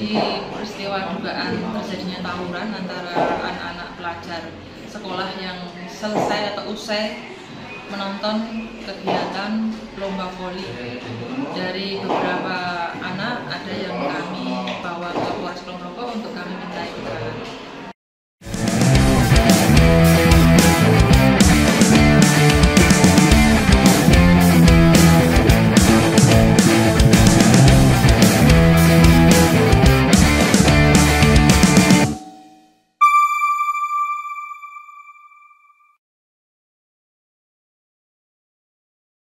terjadi peristiwa dugaan terjadinya tawuran antara anak-anak pelajar sekolah yang selesai atau usai menonton kegiatan lomba voli dari beberapa anak